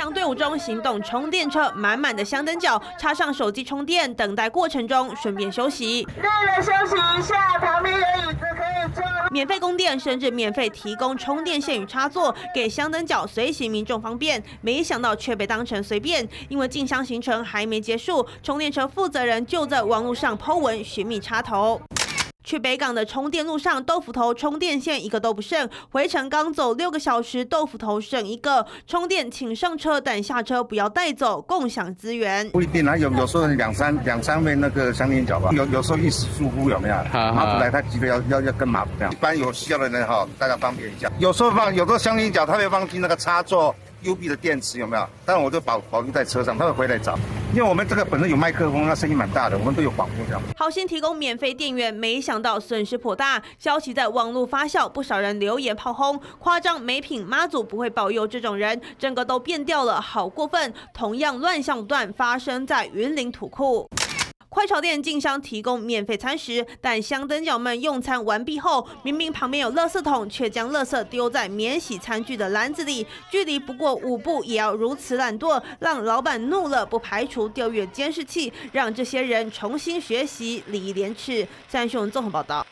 强队伍中行动充电车，满满的香灯脚，插上手机充电，等待过程中顺便休息。累了休息一下，旁边有椅子可以坐。免费供电，甚至免费提供充电线与插座，给香灯脚随行民众方便。没想到却被当成随便，因为进香行程还没结束，充电车负责人就在网络上 Po 文寻觅插头。去北港的充电路上，豆腐头充电线一个都不剩。回程刚走六个小时，豆腐头剩一个。充电请上车，但下车不要带走，共享资源。不一定啊，有有时候两三两三位那个香烟角吧，有有时候一时疏忽有没有？马祖来他急着要要要跟马祖这样。一般有需要的人哈，大家方便一下。有时候放，有时候香烟角他会忘记那个插座。U B 的电池有没有？但我就保保留在车上，他会回来找。因为我们这个本身有麦克风，那声音蛮大的，我们都有保护掉。好心提供免费电源，没想到损失颇大。消息在网络发酵，不少人留言炮轰，夸张没品，妈祖不会保佑这种人，整个都变掉了，好过分。同样乱象段发生在云林土库。快炒店进香提供免费餐食，但香灯脚们用餐完毕后，明明旁边有垃圾桶，却将垃圾丢在免洗餐具的篮子里，距离不过五步也要如此懒惰，让老板怒了，不排除调阅监视器，让这些人重新学习礼义廉耻。三雄综合报道。